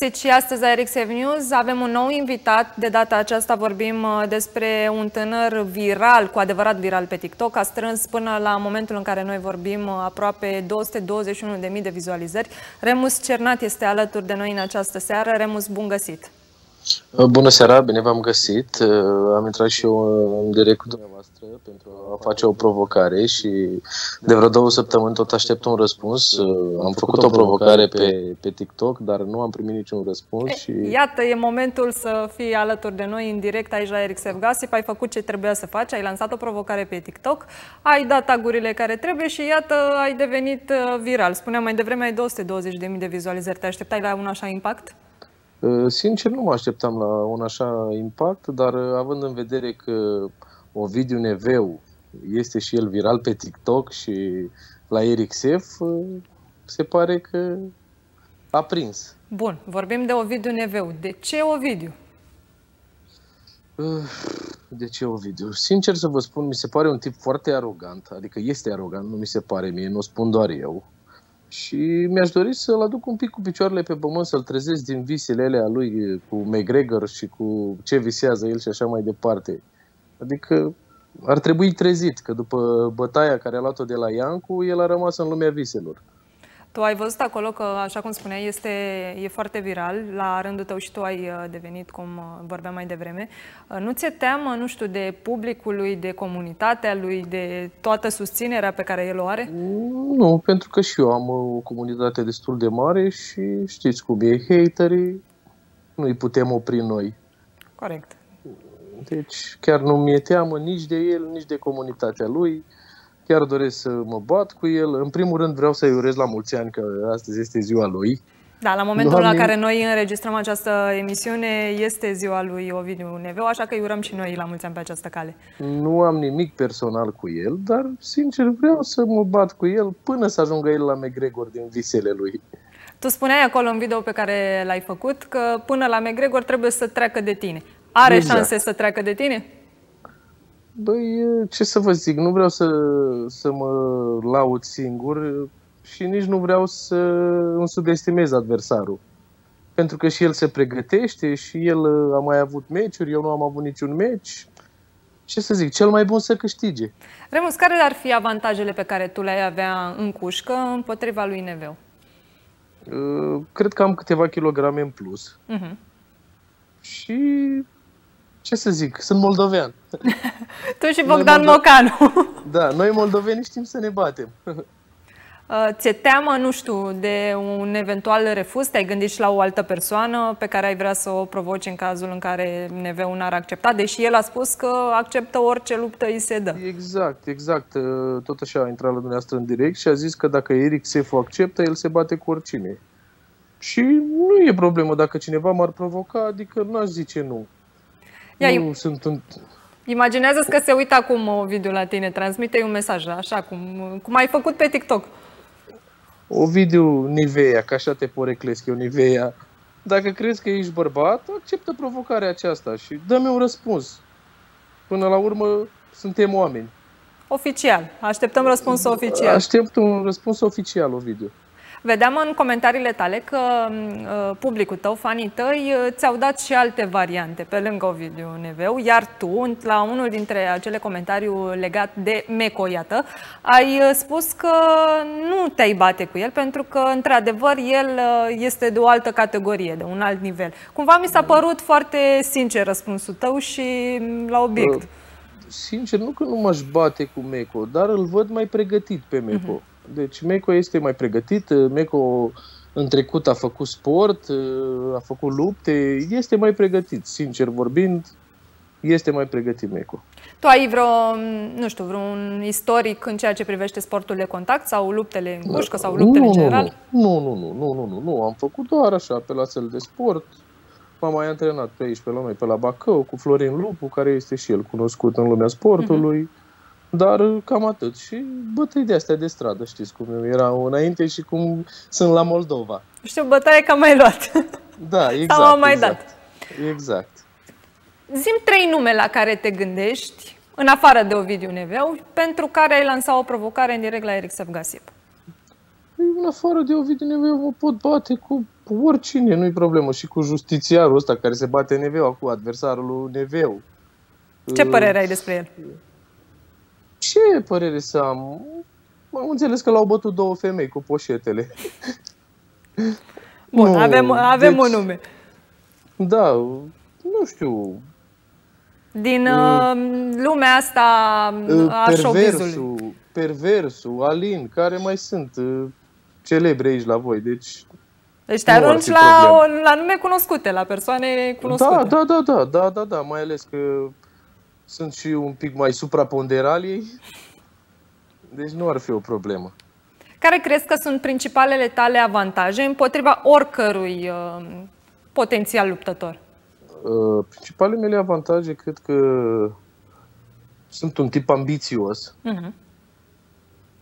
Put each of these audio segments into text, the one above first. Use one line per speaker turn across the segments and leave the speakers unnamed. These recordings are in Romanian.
găsit și astăzi la Eric News. Avem un nou invitat. De data aceasta vorbim uh, despre un tânăr viral, cu adevărat viral pe TikTok. A strâns până la momentul în care noi vorbim uh, aproape 221.000 de vizualizări. Remus Cernat este alături de noi în această seară. Remus, bun găsit!
Bună seara, bine v-am găsit. Uh, am intrat și eu în direct cu dumneavoastră pentru a face o provocare și de vreo două săptămâni tot aștept un răspuns. Uh, am făcut o provocare pe, pe TikTok, dar nu am primit niciun răspuns. Și...
Iată, e momentul să fii alături de noi în direct aici la Eric Sevgasip. Ai făcut ce trebuia să faci, ai lansat o provocare pe TikTok, ai dat tagurile care trebuie și iată, ai devenit uh, viral. Spuneam mai devreme, ai 220.000 de vizualizări. Te așteptai la un așa impact?
Uh, sincer, nu mă așteptam la un așa impact, dar uh, având în vedere că Ovidiu Neveu este și el viral pe TikTok și la Eric Sef, uh, se pare că a prins.
Bun, vorbim de Ovidiu Neveu. De ce Ovidiu?
De ce Ovidiu? Sincer să vă spun, mi se pare un tip foarte arogant, adică este arogant, nu mi se pare mie, nu o spun doar eu. Și mi-aș dori să-l aduc un pic cu picioarele pe pământ, să-l trezesc din visele alea lui cu McGregor și cu ce visează el și așa mai departe. Adică ar trebui trezit, că după bătaia care a luat-o de la Iancu, el a rămas în lumea viselor.
Tu ai văzut acolo că, așa cum spuneai, este, e foarte viral. La rândul tău și tu ai uh, devenit, cum uh, vorbeam mai devreme. Uh, nu ți-e teamă, nu știu, de publicului, de comunitatea lui, de toată susținerea pe care el o are?
Nu, pentru că și eu am o comunitate destul de mare și știți cum e, haterii nu îi putem opri noi.
Corect.
Deci chiar nu mi-e teamă nici de el, nici de comunitatea lui chiar doresc să mă bat cu el. În primul rând vreau să-i urez la mulți ani, că astăzi este ziua lui.
Da, la momentul Doamne... la care noi înregistrăm această emisiune este ziua lui Ovidiu Neveu, așa că îi urăm și noi la mulți ani pe această cale.
Nu am nimic personal cu el, dar sincer vreau să mă bat cu el până să ajungă el la McGregor din visele lui.
Tu spuneai acolo în video pe care l-ai făcut că până la McGregor trebuie să treacă de tine. Are exact. șanse să treacă de tine?
Băi, ce să vă zic, nu vreau să, să mă laud singur și nici nu vreau să îmi subestimez adversarul. Pentru că și el se pregătește și el a mai avut meciuri, eu nu am avut niciun meci. Ce să zic, cel mai bun să câștige.
Remus, care ar fi avantajele pe care tu le-ai avea în cușcă împotriva lui Neveu?
Cred că am câteva kilograme în plus. Uh-huh. Și ce să zic, sunt moldovean.
tu și Bogdan Mocanu.
da, noi moldoveni știm să ne batem.
Uh, ți-e teamă, nu știu, de un eventual refuz? Te-ai gândit și la o altă persoană pe care ai vrea să o provoci în cazul în care Neveu n-ar accepta, deși el a spus că acceptă orice luptă îi se dă.
Exact, exact. Uh, tot așa a intrat la dumneavoastră în direct și a zis că dacă Eric Sefu acceptă, el se bate cu oricine. Și nu e problemă dacă cineva m-ar provoca, adică n-aș zice nu. Ia, nu sunt în...
imaginează că se uită acum o video la tine, transmite un mesaj, așa cum, cum ai făcut pe TikTok.
O video Nivea, că așa te poreclesc eu, Nivea. Dacă crezi că ești bărbat, acceptă provocarea aceasta și dă-mi un răspuns. Până la urmă, suntem oameni.
Oficial. Așteptăm răspunsul oficial.
Aștept un răspuns oficial, Ovidiu.
Vedeam în comentariile tale că uh, publicul tău, fanii tăi, uh, ți-au dat și alte variante pe lângă Ovidiu Neveu, iar tu, la unul dintre acele comentarii legat de Meco, iată, ai uh, spus că nu te-ai bate cu el, pentru că, într-adevăr, el uh, este de o altă categorie, de un alt nivel. Cumva mi s-a părut foarte sincer răspunsul tău și mm, la obiect. Uh,
sincer, nu că nu m-aș bate cu Meco, dar îl văd mai pregătit pe Meco. Uh-huh. Deci Meco este mai pregătit, Meco în trecut a făcut sport, a făcut lupte, este mai pregătit, sincer vorbind, este mai pregătit Meco.
Tu ai vreo, nu știu, vreun istoric în ceea ce privește sportul de contact sau luptele în cușcă sau luptele
nu,
în general?
Nu, nu, nu, nu, nu, nu, nu, am făcut doar așa pe la cel de sport. M-am mai antrenat pe aici, pe la noi, pe la Bacău, cu Florin Lupu, care este și el cunoscut în lumea sportului. Uh-huh. Dar cam atât. Și bătăi de astea de stradă, știți cum erau înainte și cum sunt la Moldova.
Știu, bătaie că mai luat.
Da, exact. Sau
am mai exact. dat.
Exact.
Zim trei nume la care te gândești, în afară de Ovidiu Neveu, pentru care ai lansat o provocare în direct la Eric Sefgasip.
În afară de Ovidiu Neveu mă pot bate cu oricine, nu-i problemă. Și cu justițiarul ăsta care se bate Neveu, acum adversarul lui Neveu.
Ce părere ai despre el?
Ce părere să am? Am înțeles că l-au bătut două femei cu poșetele.
Bun, nu, avem, avem deci, un nume.
Da, nu știu.
Din uh, lumea asta uh, a
perversul, perversul, Alin, care mai sunt uh, celebre aici la voi, deci
deci te arunci la, la nume cunoscute, la persoane cunoscute.
Da, da, da, da, da, da, da, mai ales că sunt și un pic mai supraponderal ei. Deci nu ar fi o problemă.
Care crezi că sunt principalele tale avantaje împotriva oricărui uh, potențial luptător?
Uh, principalele mele avantaje cred că sunt un tip ambițios. Uh-huh.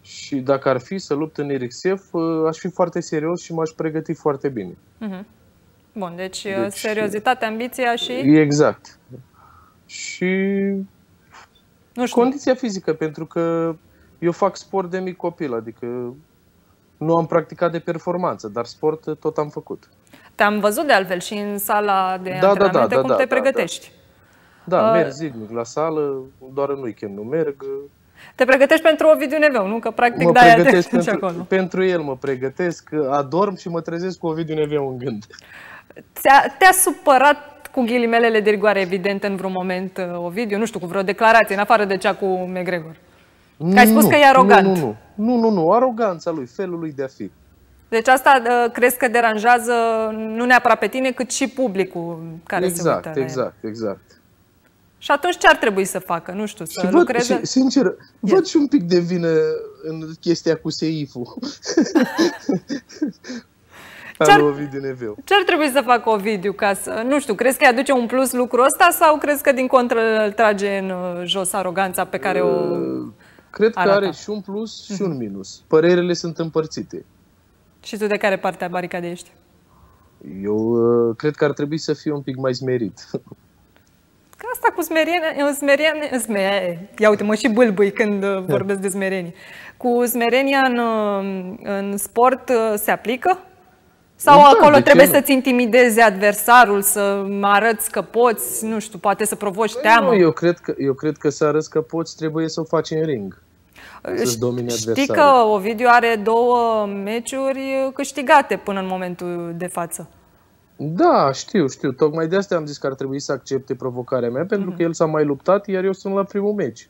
Și dacă ar fi să lupt în RXF, uh, aș fi foarte serios și m-aș pregăti foarte bine. Uh-huh.
Bun, deci, uh, deci seriozitatea, ambiția și...
Exact. Și nu știu. condiția fizică, pentru că eu fac sport de mic copil, adică nu am practicat de performanță, dar sport tot am făcut.
Te-am văzut de altfel și în sala de da, da antrenamente da, da, cum da, te da, pregătești.
Da, da. Uh, merg zilnic la sală, doar în weekend nu merg.
Te pregătești pentru Ovidiu Neveu, nu? Că practic de-aia
te pentru, acolo. pentru el mă pregătesc, adorm și mă trezesc cu Ovidiu Neveu în gând.
Te-a, te-a supărat cu ghilimelele de rigoare evident în vreun moment, uh, Ovidiu? Nu știu, cu vreo declarație, în afară de cea cu McGregor? Că ai spus nu, că e arogant.
Nu, nu, nu, nu, nu, nu, aroganța lui, felul lui de a fi.
Deci asta uh, crezi că deranjează nu neapărat pe tine, cât și publicul care
exact,
se uită
Exact, exact, exact.
Și atunci ce ar trebui să facă? Nu știu, să și lucreze...
Văd, și, sincer, yeah. văd și un pic de vină în chestia cu seiful.
Ce ar, ce ar trebui să facă Ovidiu ca să, nu știu, crezi că îi aduce un plus lucrul ăsta sau crezi că din contră îl trage în uh, jos aroganța pe care o uh,
Cred că arată. are și un plus și un mhm. minus. Părerile sunt împărțite.
Și tu de care parte a baricadei ești?
Eu uh, cred că ar trebui să fie un pic mai smerit.
Că asta cu smerenie, smerenie, smerenie, ia uite, mă și bâlbâi când uh, vorbesc de smerenie. Cu smerenia în, uh, în sport uh, se aplică? Sau da, acolo trebuie să-ți intimidezi adversarul, să arăți că poți, nu știu, poate să provoci păi teamă?
Nu, eu cred, că, eu cred că să arăți că poți, trebuie să o faci în ring.
Să-ți domine Știi că Ovidiu are două meciuri câștigate până în momentul de față.
Da, știu, știu. Tocmai de asta am zis că ar trebui să accepte provocarea mea, pentru mm-hmm. că el s-a mai luptat, iar eu sunt la primul meci.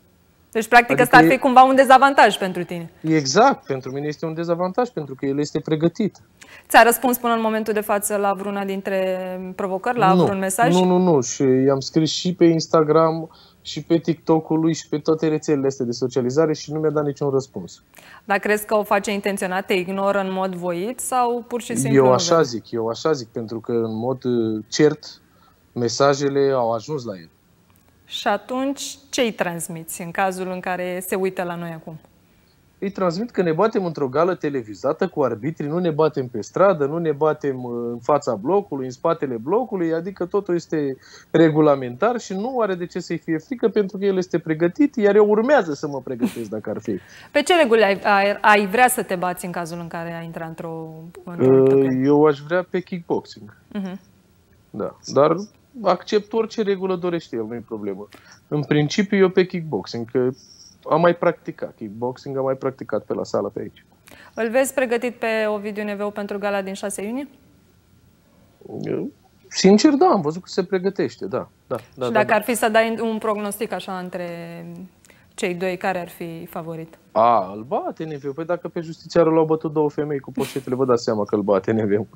Deci, practic, adică asta ar fi cumva un dezavantaj pentru tine.
Exact, pentru mine este un dezavantaj, pentru că el este pregătit.
Ți-a răspuns până în momentul de față la vreuna dintre provocări, la nu, vreun mesaj?
Nu, nu, nu. Și i-am scris și pe Instagram și pe TikTok-ul lui și pe toate rețelele astea de socializare și nu mi-a dat niciun răspuns.
Dar crezi că o face intenționat, te ignoră în mod voit sau pur și simplu?
Eu așa zic, eu așa zic, pentru că în mod uh, cert mesajele au ajuns la el.
Și atunci ce îi transmiți în cazul în care se uită la noi acum?
îi transmit că ne batem într-o gală televizată cu arbitrii, nu ne batem pe stradă, nu ne batem uh, în fața blocului, în spatele blocului, adică totul este regulamentar și nu are de ce să-i fie frică pentru că el este pregătit, iar eu urmează să mă pregătesc dacă ar fi.
Pe ce reguli ai, ai, ai vrea să te bați în cazul în care ai intra într-o...
Uh, eu aș vrea pe kickboxing. Uh-huh. Da, dar accept orice regulă dorește el, nu e problemă. În principiu eu pe kickboxing, că am mai practicat kickboxing, am mai practicat pe la sală pe aici.
Îl vezi pregătit pe Ovidiu Neveu pentru gala din 6 iunie?
Eu, sincer, da, am văzut că se pregătește, da. da, da
și
da,
dacă
da.
ar fi să dai un prognostic așa între cei doi, care ar fi favorit?
A, îl bate Neveu. Păi dacă pe justițiarul l-au bătut două femei cu poșetele, vă dați seama că îl bate Neveu.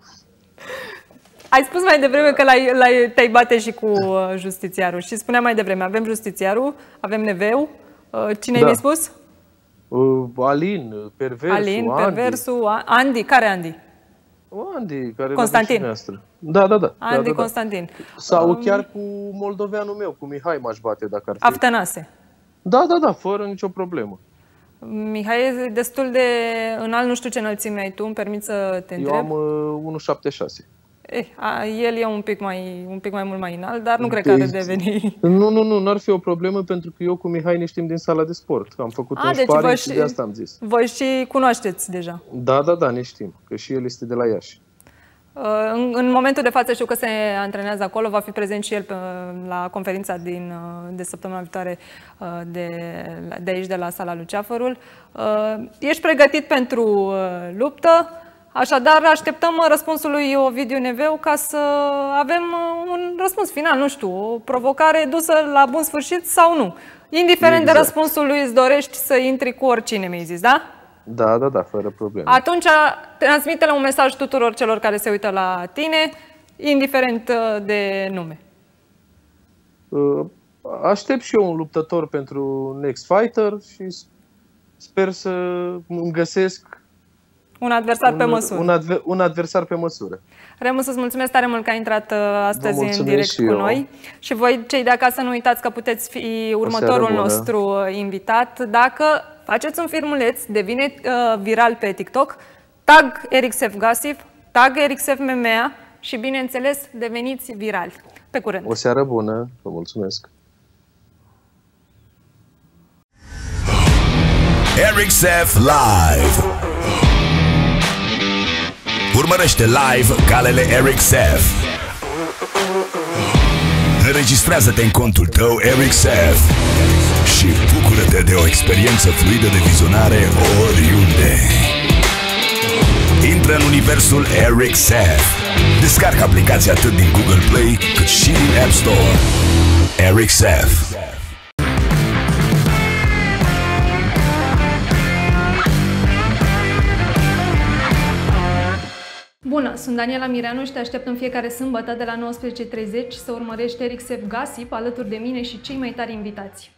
Ai spus mai devreme că l-ai, l-ai, te-ai bate și cu uh, justițiarul și spunea mai devreme, avem justițiarul, avem Neveu, Uh, cine da. mi-ai spus?
Uh, Alin, Perversu,
Alin, Andy. Perversu, Andy. Care Andy?
Andy, care
Constantin.
Da, da, da.
Andy
da, da,
Constantin.
Sau um, chiar cu moldoveanul meu, cu Mihai m-aș bate dacă ar fi.
Aftanase.
Da, da, da, fără nicio problemă.
Mihai e destul de înalt, nu știu ce înălțime ai tu, îmi permit să te întreb?
Eu am uh, 1,76.
Eh, a, el e un pic, mai, un pic mai mult mai înalt, dar nu cred că are deveni...
Nu, nu, nu, nu ar fi o problemă pentru că eu cu Mihai ne știm din sala de sport. Am făcut a, un deci sparring și de asta am zis.
Voi și cunoașteți deja.
Da, da, da, ne știm, că și el este de la Iași.
în, în momentul de față știu că se antrenează acolo, va fi prezent și el pe, la conferința din, de săptămâna viitoare de, de aici, de la sala Luceafărul. Ești pregătit pentru luptă? Așadar, așteptăm răspunsul lui Ovidiu Neveu ca să avem un răspuns final, nu știu, o provocare dusă la bun sfârșit sau nu. Indiferent exact. de răspunsul lui, îți dorești să intri cu oricine, mi-ai zis, da?
Da, da, da, fără probleme.
Atunci, transmite-le un mesaj tuturor celor care se uită la tine, indiferent uh, de nume.
Uh, aștept și eu un luptător pentru Next Fighter și sper să îmi găsesc
un adversar un, pe măsură.
Un, adver, un adversar pe măsură.
Remus, îți mulțumesc tare mult că ai intrat uh, astăzi în direct cu eu. noi. Și voi, cei de acasă, nu uitați că puteți fi următorul nostru uh, invitat. Dacă faceți un filmuleț, devine uh, viral pe TikTok, tag Erixef Gasif, tag Erixef Memea și, bineînțeles, deveniți virali. Pe curând!
O seară bună, vă mulțumesc! Eric Sef Live Urmărește live galele Eric Sef. Înregistrează-te în contul tău Eric Sef și bucură-te de o experiență fluidă de vizionare oriunde. Intră în universul Eric Sef. Descarcă aplicația atât din Google Play cât și din App Store. Eric Sef.
Bună, sunt Daniela Mireanu și te aștept în fiecare sâmbătă de la 19.30 să urmărești Eric Sef Gasip alături de mine și cei mai tari invitați.